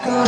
Oh.